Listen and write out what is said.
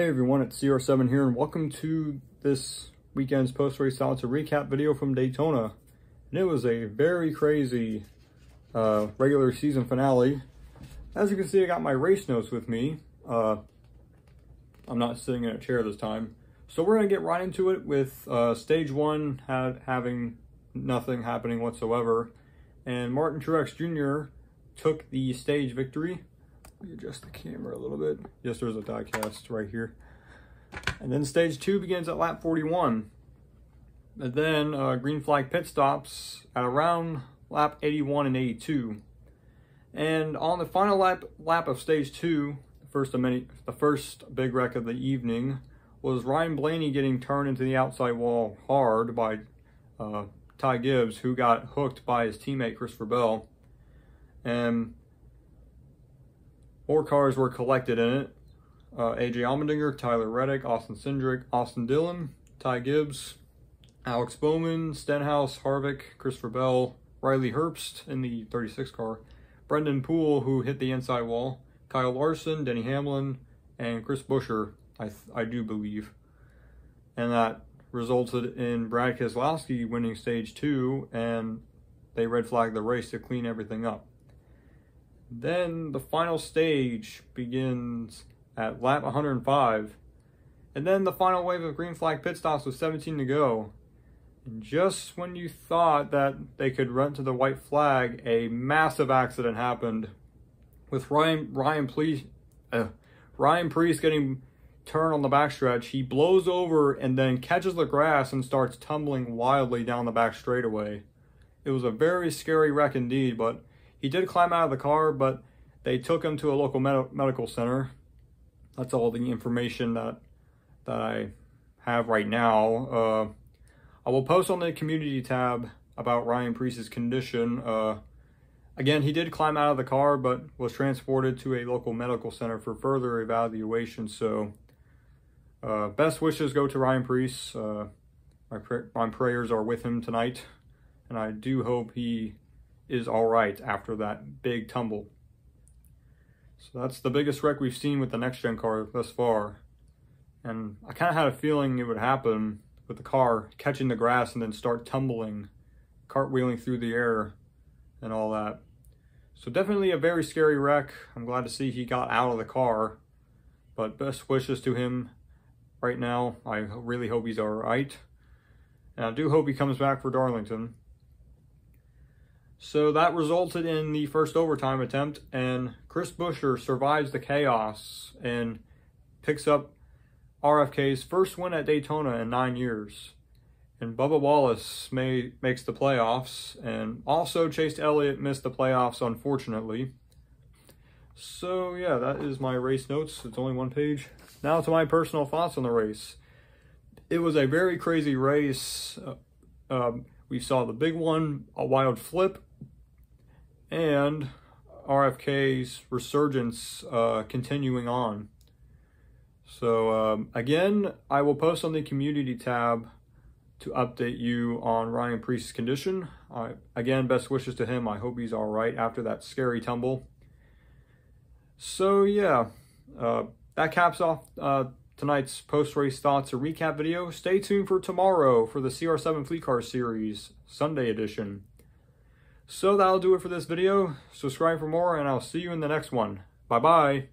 Hey everyone, it's CR7 here and welcome to this weekend's post-race a recap video from Daytona. And it was a very crazy uh, regular season finale. As you can see, I got my race notes with me. Uh, I'm not sitting in a chair this time. So we're going to get right into it with uh, stage one had, having nothing happening whatsoever. And Martin Truex Jr. took the stage victory me adjust the camera a little bit. Yes, there's a diecast right here. And then stage two begins at lap 41. And then uh, green flag pit stops at around lap 81 and 82. And on the final lap lap of stage two, the first of many, the first big wreck of the evening, was Ryan Blaney getting turned into the outside wall hard by uh, Ty Gibbs, who got hooked by his teammate Christopher Bell. And more cars were collected in it. Uh, AJ Allmendinger, Tyler Reddick, Austin Cindric, Austin Dillon, Ty Gibbs, Alex Bowman, Stenhouse, Harvick, Christopher Bell, Riley Herbst in the 36 car, Brennan Poole, who hit the inside wall, Kyle Larson, Denny Hamlin, and Chris Buescher, I, I do believe. And that resulted in Brad Keselowski winning stage two, and they red flagged the race to clean everything up. Then the final stage begins at lap 105. And then the final wave of green flag pit stops with 17 to go. And just when you thought that they could run to the white flag, a massive accident happened with Ryan Ryan Preece, uh, Ryan Preece getting turned on the backstretch. He blows over and then catches the grass and starts tumbling wildly down the back straightaway. It was a very scary wreck indeed, but he did climb out of the car, but they took him to a local med medical center. That's all the information that that I have right now. Uh, I will post on the community tab about Ryan Preece's condition. Uh, again, he did climb out of the car, but was transported to a local medical center for further evaluation. So, uh, best wishes go to Ryan Preece. Uh, my, pr my prayers are with him tonight, and I do hope he is all right after that big tumble. So that's the biggest wreck we've seen with the next gen car thus far. And I kind of had a feeling it would happen with the car catching the grass and then start tumbling, cartwheeling through the air and all that. So definitely a very scary wreck. I'm glad to see he got out of the car. But best wishes to him right now. I really hope he's all right. And I do hope he comes back for Darlington. So that resulted in the first overtime attempt, and Chris Buescher survives the chaos and picks up RFK's first win at Daytona in nine years. And Bubba Wallace may, makes the playoffs, and also Chase Elliott missed the playoffs, unfortunately. So yeah, that is my race notes. It's only one page. Now to my personal thoughts on the race. It was a very crazy race. Uh, um, we saw the big one, a wild flip, and RFK's resurgence uh, continuing on. So um, again, I will post on the community tab to update you on Ryan Preece's condition. Uh, again, best wishes to him. I hope he's all right after that scary tumble. So yeah, uh, that caps off uh, tonight's post-race thoughts or recap video. Stay tuned for tomorrow for the CR7 Fleet Car Series Sunday edition. So that'll do it for this video. Subscribe for more, and I'll see you in the next one. Bye-bye.